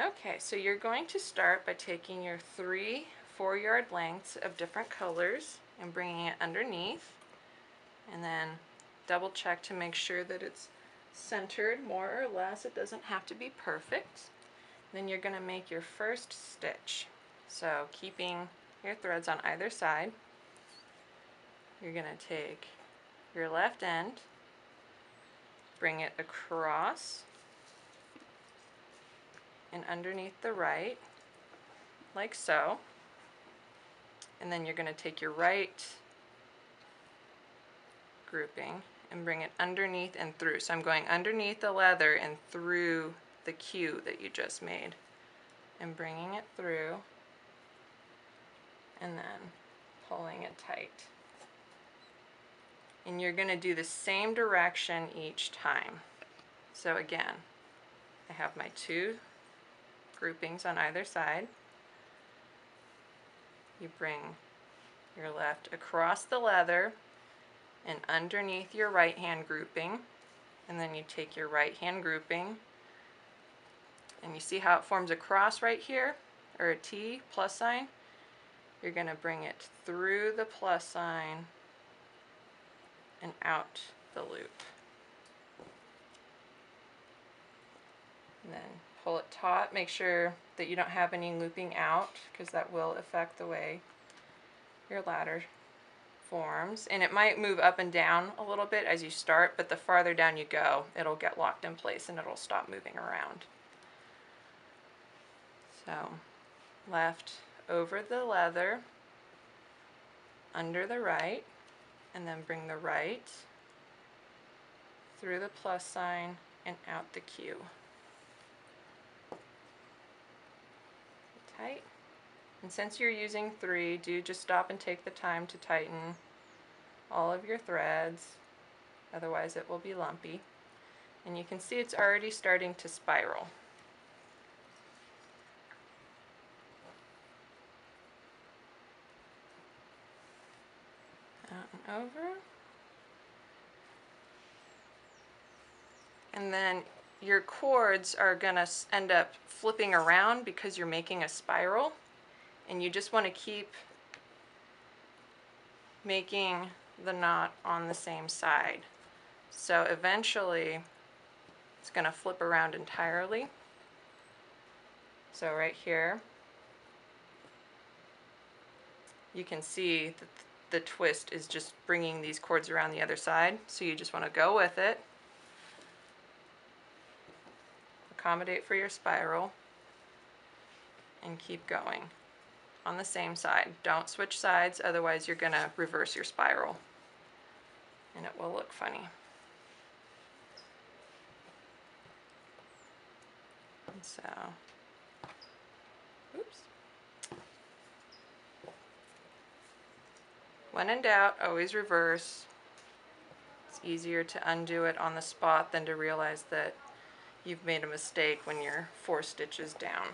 Okay, so you're going to start by taking your three four yard lengths of different colors and bringing it underneath and then double check to make sure that it's centered more or less. It doesn't have to be perfect. Then you're going to make your first stitch. So keeping your threads on either side, you're going to take your left end, bring it across and underneath the right, like so. And then you're going to take your right grouping and bring it underneath and through. So I'm going underneath the leather and through the queue that you just made and bringing it through and then pulling it tight. And you're going to do the same direction each time. So again, I have my two groupings on either side. You bring your left across the leather and underneath your right hand grouping. And then you take your right hand grouping. And you see how it forms a cross right here or a T plus sign? You're going to bring it through the plus sign and out the loop and then pull it taut make sure that you don't have any looping out because that will affect the way your ladder forms and it might move up and down a little bit as you start but the farther down you go it'll get locked in place and it'll stop moving around. So left over the leather under the right and then bring the right through the plus sign and out the queue. Tight. And since you're using three, do just stop and take the time to tighten all of your threads, otherwise it will be lumpy. And you can see it's already starting to spiral. Out and over. And then your cords are going to end up flipping around because you're making a spiral and you just want to keep making the knot on the same side. So eventually it's going to flip around entirely. So right here you can see that the twist is just bringing these cords around the other side. So you just want to go with it. Accommodate for your spiral and keep going on the same side. Don't switch sides, otherwise you're going to reverse your spiral and it will look funny. And so, oops. When in doubt, always reverse. It's easier to undo it on the spot than to realize that you've made a mistake when you're four stitches down.